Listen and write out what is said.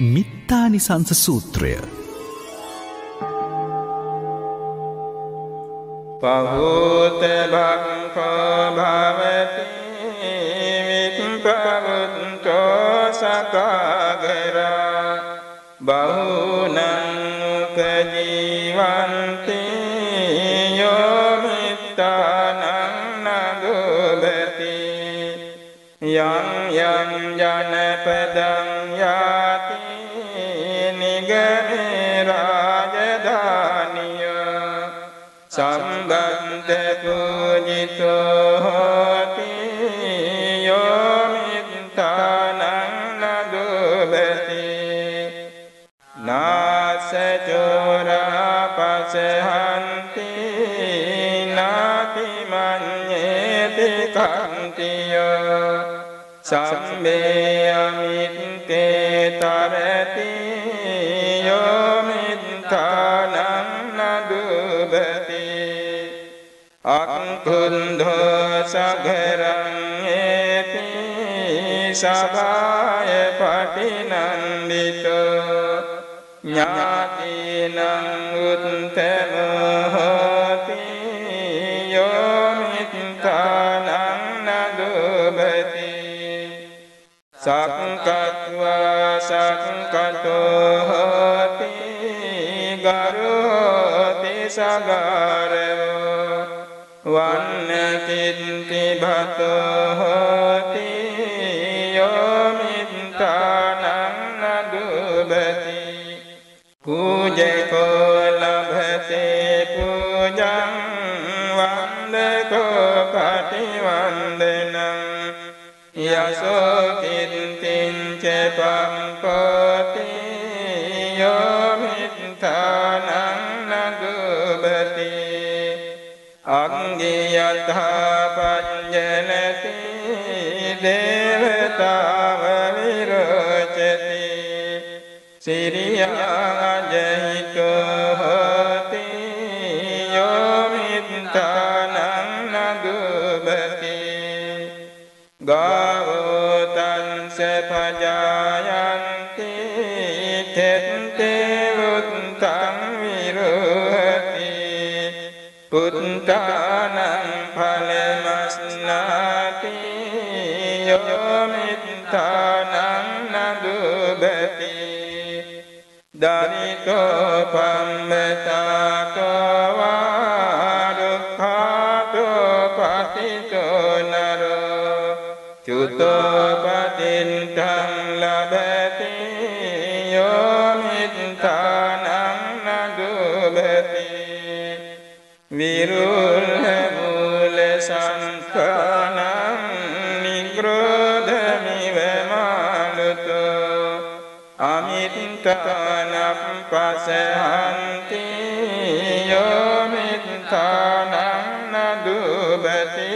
මිත්තානිසංස සූත්‍රය. පහූත භක්ඛෝ භවති වික්ඛවුත්තෝ සකාගරා. බහුනං උපජීවන්ති යෝ මිත්තානං නදුබති යං යං ජනපදං යාති නිගනේ රාජධානිය සම්බන්ධ පූජිතෝ හෝති යෝ මිත්තානං නදුබති නාසචෝරා පසහන්ති නාති මඤ්ඤේති කන්තියෝ සම්මේ අමිත්තේ තරති bê ti, ác cơn thơ sa ghê răng nghe ti sa ba e pha ti đi tơ. Nhà ti năng ướt thế ti yô ta năng na gơ sắc cát va sắc cát hơ ti gar භතෝ හෝති යෝ මිත්තානං නදුබති පූජකෝ ලභතේ පූජං වන්දකෝ පටිවන්දනං. යසෝ කිත්තිං ච පම්පති අංගියතා පඤ්ජනති දේවතාව විරෝචති සිරියාජහිතෝ හෝති යෝ මිත්තානං නදුබති ගාවෝතන්ස පජායන්ති තෙත්තේ උත්තං විරෝහති නදුබති දරිතෝ පම්මතාකෝ වාරුක්ඛාතෝ පතිතෝ නරෝ චුතෝ පතින්තං ලබති. යෝ මිත්තානං නදුබති. විරුල්හ අමිත්තානං පසහන්ති යෝ මිත්තානං නදුබති